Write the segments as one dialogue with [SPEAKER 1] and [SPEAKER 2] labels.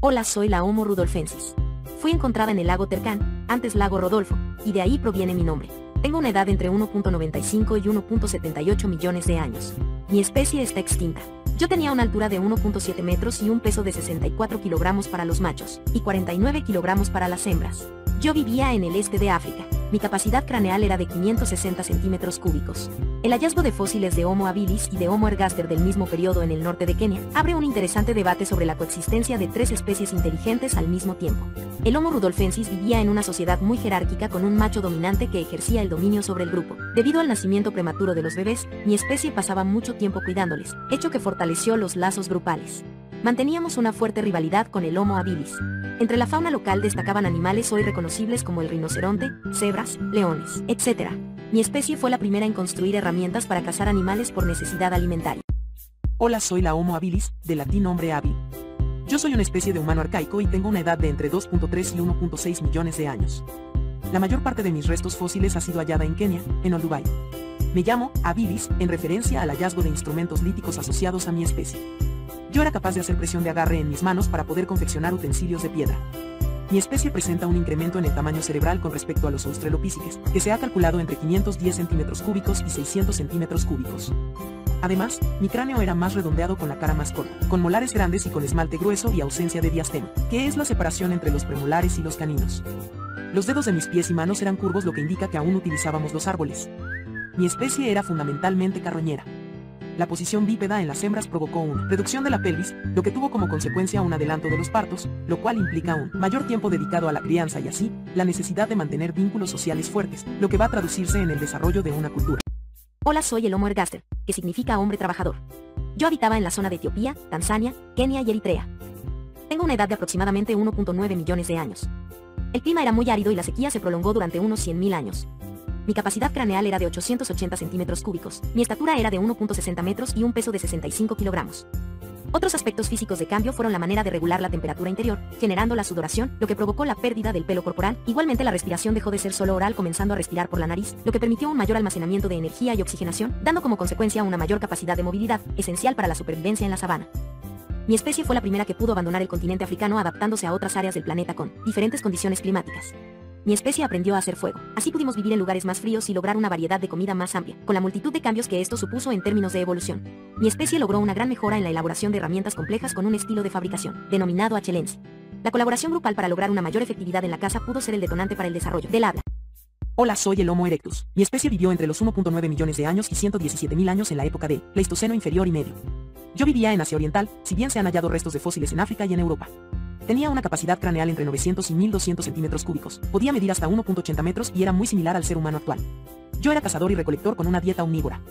[SPEAKER 1] Hola, soy la Homo rudolfensis. Fui encontrada en el lago Tercán, antes lago Rodolfo, y de ahí proviene mi nombre. Tengo una edad entre 1.95 y 1.78 millones de años. Mi especie está extinta. Yo tenía una altura de 1.7 metros y un peso de 64 kilogramos para los machos, y 49 kilogramos para las hembras. Yo vivía en el este de África. Mi capacidad craneal era de 560 centímetros cúbicos. El hallazgo de fósiles de Homo habilis y de Homo ergaster del mismo periodo en el norte de Kenia abre un interesante debate sobre la coexistencia de tres especies inteligentes al mismo tiempo. El Homo rudolfensis vivía en una sociedad muy jerárquica con un macho dominante que ejercía el dominio sobre el grupo. Debido al nacimiento prematuro de los bebés, mi especie pasaba mucho tiempo cuidándoles, hecho que fortaleció los lazos grupales. Manteníamos una fuerte rivalidad con el Homo habilis. Entre la fauna local destacaban animales hoy reconocibles como el rinoceronte, cebras, leones, etc. Mi especie fue la primera en construir herramientas para cazar animales por necesidad alimentaria.
[SPEAKER 2] Hola, soy la Homo habilis, de latín hombre hábil. Yo soy una especie de humano arcaico y tengo una edad de entre 2.3 y 1.6 millones de años. La mayor parte de mis restos fósiles ha sido hallada en Kenia, en Olduvai. Me llamo habilis en referencia al hallazgo de instrumentos líticos asociados a mi especie. Yo era capaz de hacer presión de agarre en mis manos para poder confeccionar utensilios de piedra. Mi especie presenta un incremento en el tamaño cerebral con respecto a los australopithecus, que se ha calculado entre 510 centímetros cúbicos y 600 centímetros cúbicos. Además, mi cráneo era más redondeado con la cara más corta, con molares grandes y con esmalte grueso y ausencia de diastema, que es la separación entre los premolares y los caninos. Los dedos de mis pies y manos eran curvos lo que indica que aún utilizábamos los árboles. Mi especie era fundamentalmente carroñera la posición bípeda en las hembras provocó una reducción de la pelvis, lo que tuvo como consecuencia un adelanto de los partos, lo cual implica un mayor tiempo dedicado a la crianza y así, la necesidad de mantener vínculos sociales fuertes, lo que va a traducirse en el desarrollo de una cultura.
[SPEAKER 1] Hola, soy el Homo ergaster, que significa hombre trabajador. Yo habitaba en la zona de Etiopía, Tanzania, Kenia y Eritrea. Tengo una edad de aproximadamente 1.9 millones de años. El clima era muy árido y la sequía se prolongó durante unos 100.000 años. Mi capacidad craneal era de 880 centímetros cúbicos, mi estatura era de 1.60 metros y un peso de 65 kilogramos. Otros aspectos físicos de cambio fueron la manera de regular la temperatura interior, generando la sudoración, lo que provocó la pérdida del pelo corporal. Igualmente la respiración dejó de ser solo oral comenzando a respirar por la nariz, lo que permitió un mayor almacenamiento de energía y oxigenación, dando como consecuencia una mayor capacidad de movilidad, esencial para la supervivencia en la sabana. Mi especie fue la primera que pudo abandonar el continente africano adaptándose a otras áreas del planeta con diferentes condiciones climáticas. Mi especie aprendió a hacer fuego. Así pudimos vivir en lugares más fríos y lograr una variedad de comida más amplia, con la multitud de cambios que esto supuso en términos de evolución. Mi especie logró una gran mejora en la elaboración de herramientas complejas con un estilo de fabricación, denominado Achelense. La colaboración grupal para lograr una mayor efectividad en la caza pudo ser el detonante para el desarrollo del habla.
[SPEAKER 2] Hola, soy el Homo erectus. Mi especie vivió entre los 1.9 millones de años y 117 mil años en la época del Pleistoceno inferior y medio. Yo vivía en Asia Oriental, si bien se han hallado restos de fósiles en África y en Europa. Tenía una capacidad craneal entre 900 y 1200 centímetros cúbicos, podía medir hasta 1.80 metros y era muy similar al ser humano actual. Yo era cazador y recolector con una dieta omnívora.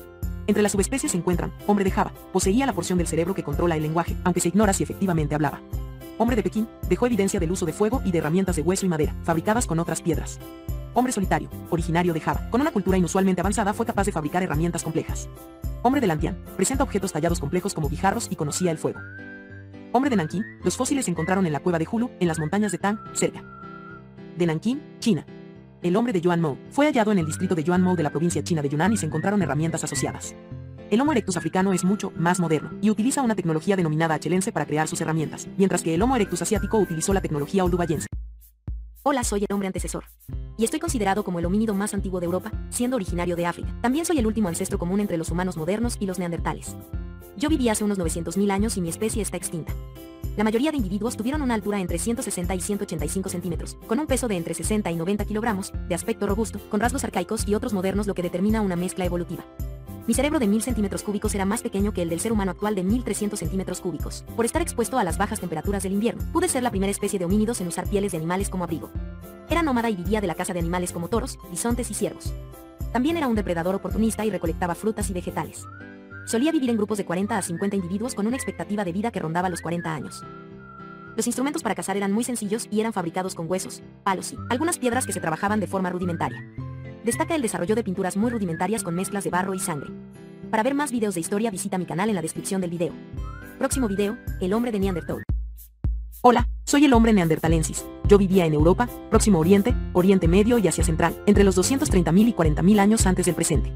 [SPEAKER 2] Entre las subespecies se encuentran, hombre de Java, poseía la porción del cerebro que controla el lenguaje, aunque se ignora si efectivamente hablaba. Hombre de Pekín, dejó evidencia del uso de fuego y de herramientas de hueso y madera, fabricadas con otras piedras. Hombre solitario, originario de Java, con una cultura inusualmente avanzada fue capaz de fabricar herramientas complejas. Hombre de Lantian, presenta objetos tallados complejos como guijarros y conocía el fuego. Hombre de Nankín, los fósiles se encontraron en la cueva de Hulu, en las montañas de Tang, cerca de Nankín, China. El hombre de Yuan fue hallado en el distrito de Yuan de la provincia china de Yunnan y se encontraron herramientas asociadas. El Homo erectus africano es mucho más moderno y utiliza una tecnología denominada achelense para crear sus herramientas, mientras que el Homo erectus asiático utilizó la tecnología oldubayense.
[SPEAKER 1] Hola, soy el hombre antecesor. Y estoy considerado como el homínido más antiguo de Europa, siendo originario de África. También soy el último ancestro común entre los humanos modernos y los neandertales. Yo viví hace unos 900.000 años y mi especie está extinta. La mayoría de individuos tuvieron una altura entre 160 y 185 centímetros, con un peso de entre 60 y 90 kilogramos, de aspecto robusto, con rasgos arcaicos y otros modernos lo que determina una mezcla evolutiva. Mi cerebro de 1000 centímetros cúbicos era más pequeño que el del ser humano actual de 1300 centímetros cúbicos. Por estar expuesto a las bajas temperaturas del invierno, pude ser la primera especie de homínidos en usar pieles de animales como abrigo. Era nómada y vivía de la caza de animales como toros, bisontes y ciervos. También era un depredador oportunista y recolectaba frutas y vegetales. Solía vivir en grupos de 40 a 50 individuos con una expectativa de vida que rondaba los 40 años. Los instrumentos para cazar eran muy sencillos y eran fabricados con huesos, palos y algunas piedras que se trabajaban de forma rudimentaria. Destaca el desarrollo de pinturas muy rudimentarias con mezclas de barro y sangre. Para ver más videos de historia visita mi canal en la descripción del video. Próximo video, el hombre de Neandertal.
[SPEAKER 2] Hola, soy el hombre neandertalensis. Yo vivía en Europa, Próximo Oriente, Oriente Medio y Asia Central, entre los 230.000 y 40.000 años antes del presente.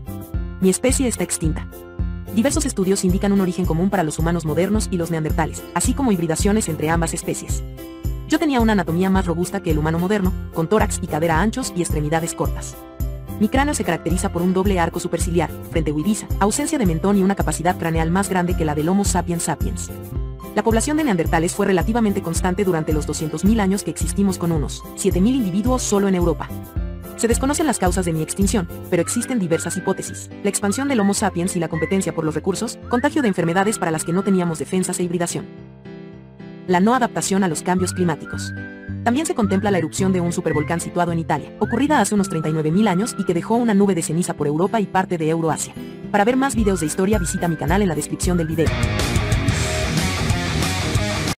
[SPEAKER 2] Mi especie está extinta.
[SPEAKER 1] Diversos estudios indican un origen común para los humanos modernos y los neandertales, así como hibridaciones entre ambas especies. Yo tenía una anatomía más robusta que el humano moderno, con tórax y cadera anchos y extremidades cortas. Mi cráneo se caracteriza por un doble arco superciliar, frente huidiza, ausencia de mentón y una capacidad craneal más grande que la del Homo sapiens sapiens. La población de neandertales fue relativamente constante durante los 200.000 años que existimos con unos 7.000 individuos solo en Europa. Se desconocen las causas de mi extinción, pero existen diversas hipótesis. La expansión del Homo sapiens y la competencia por los recursos, contagio de enfermedades para las que no teníamos defensas e hibridación. La no adaptación a los cambios climáticos. También se contempla la erupción de un supervolcán situado en Italia, ocurrida hace unos 39.000 años y que dejó una nube de ceniza por Europa y parte de Euroasia. Para ver más videos de historia visita mi canal en la descripción del video.